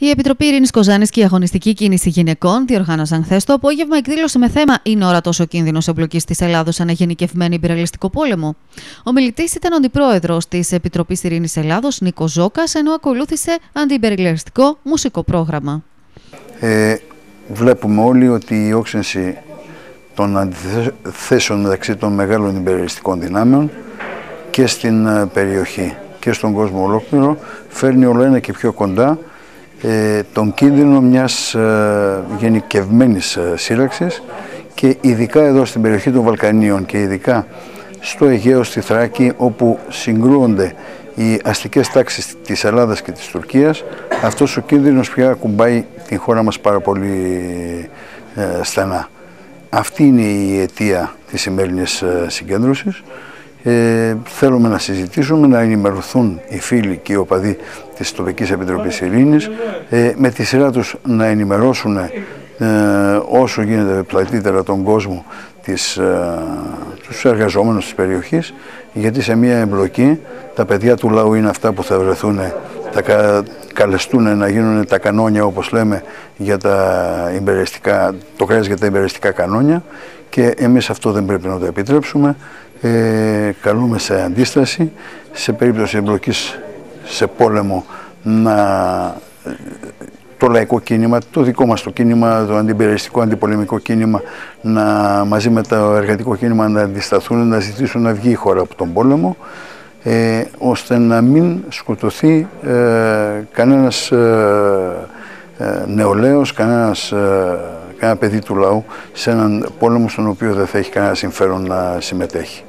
Η Επιτροπή Ειρήνης Κοζάνης και η Αγωνιστική Κίνηση Γυναικών διοργάνωσαν χθες το απόγευμα εκδήλωση με θέμα Είναι ώρα τόσο κίνδυνος εμπλοκής της Ελλάδος σε ένα γενικευμένο υπεραλιστικό πόλεμο. Ο μιλητής ήταν ο αντιπρόεδρος της Επιτροπής Ειρήνης Ελλάδος, Νίκος Ζώκας, ενώ ακολούθησε αντιπεριλιστικό μουσικό πρόγραμμα. Ε, βλέπουμε όλοι ότι η όξυνση των αντιθέσεων μεταξύ των μεγάλων υπεραλιστικών δυνάμεων και στην ε, περιοχή και στον κόσμο ολόκληρο φέρνει όλο ένα και πιο κοντά ε, τον κίνδυνο μιας ε, γενικευμένης ε, σύραξης και ειδικά εδώ στην περιοχή των Βαλκανίων και ειδικά στο Αιγαίο, στη Θράκη, όπου συγκρούονται οι αστικές τάξεις της Ελλάδας και της Τουρκίας, αυτός ο κίνδυνος πια κουμπάει την χώρα μας πάρα πολύ ε, στενά. Αυτή είναι η αιτία της σημερινής ε, συγκέντρωσης. Ε, θέλουμε να συζητήσουμε, να ενημερωθούν οι φίλοι και οι οπαδοί της Τοπικής Επιτροπής Ειρήνης, ε, με τη σειρά τους να ενημερώσουν ε, όσο γίνεται πλατύτερα τον κόσμο, της, ε, τους εργαζόμενους της περιοχής, γιατί σε μια εμπλοκή τα παιδιά του λαού είναι αυτά που θα βρεθούν, θα καλεστούν να γίνουν τα κανόνια όπως λέμε για τα το κρέας για τα υπερεστικά κανόνια. Και εμείς αυτό δεν πρέπει να το επιτρέψουμε. Ε, καλούμε σε αντίσταση, σε περίπτωση εμπλοκής σε πόλεμο να το λαϊκό κίνημα, το δικό μας το κίνημα, το αντιπεριστικό, αντιπολεμικό κίνημα, να, μαζί με το εργατικό κίνημα να αντισταθούν, να ζητήσουν να βγει η χώρα από τον πόλεμο, ε, ώστε να μην σκοτωθεί ε, κανένας ε, ε νεολαίος, κανένας ε, κανένα παιδί του λαού σε έναν πόλεμο στον οποίο δεν θα έχει κανένα συμφέρον να συμμετέχει.